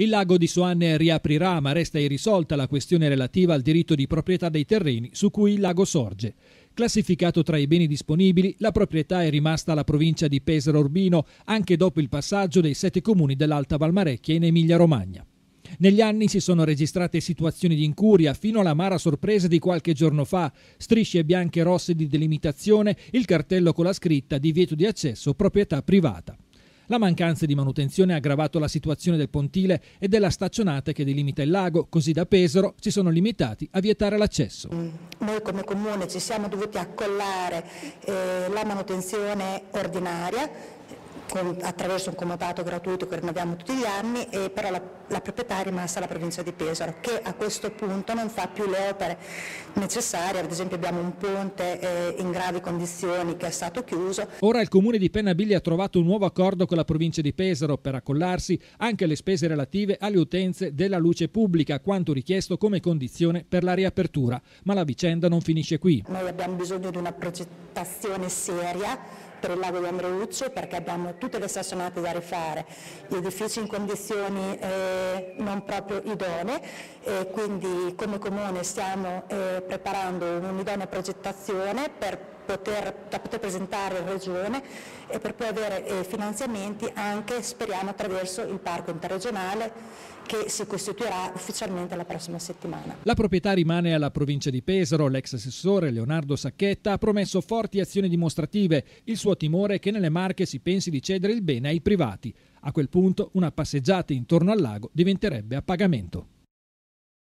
Il lago di Soanne riaprirà, ma resta irrisolta la questione relativa al diritto di proprietà dei terreni su cui il lago sorge. Classificato tra i beni disponibili, la proprietà è rimasta alla provincia di Pesaro Urbino anche dopo il passaggio dei sette comuni dell'Alta Valmarecchia in Emilia-Romagna. Negli anni si sono registrate situazioni di incuria fino all'amara sorpresa di qualche giorno fa, strisce bianche e rosse di delimitazione, il cartello con la scritta divieto di accesso proprietà privata. La mancanza di manutenzione ha aggravato la situazione del pontile e della staccionata che delimita il lago, così da Pesaro si sono limitati a vietare l'accesso. Noi come comune ci siamo dovuti accollare eh, la manutenzione ordinaria attraverso un comodato gratuito che rinnoviamo tutti gli anni, e però la, la, proprietà è rimasta la provincia di Pesaro, che a questo punto non fa più le opere necessarie, ad esempio abbiamo un ponte eh, in gravi condizioni che è stato chiuso. Ora il comune di Pennabilli ha trovato un nuovo accordo con la provincia di Pesaro per accollarsi anche le spese relative alle utenze della luce pubblica, quanto richiesto come condizione per la riapertura, ma la vicenda non finisce qui. Noi abbiamo bisogno di una progettazione seria per il lago di Andreuccio perché abbiamo tutte le stazionate da rifare, gli edifici in condizioni eh, non proprio idonee e quindi come Comune stiamo eh, preparando un'idonea progettazione per poter, da poter presentare in Regione e per poi avere eh, finanziamenti anche, speriamo, attraverso il parco interregionale che si costituirà ufficialmente la prossima settimana. La proprietà rimane alla provincia di Pesaro. L'ex assessore Leonardo Sacchetta ha promesso forti azioni dimostrative. Il suo timore è che nelle Marche si pensi di cedere il bene ai privati. A quel punto una passeggiata intorno al lago diventerebbe a pagamento.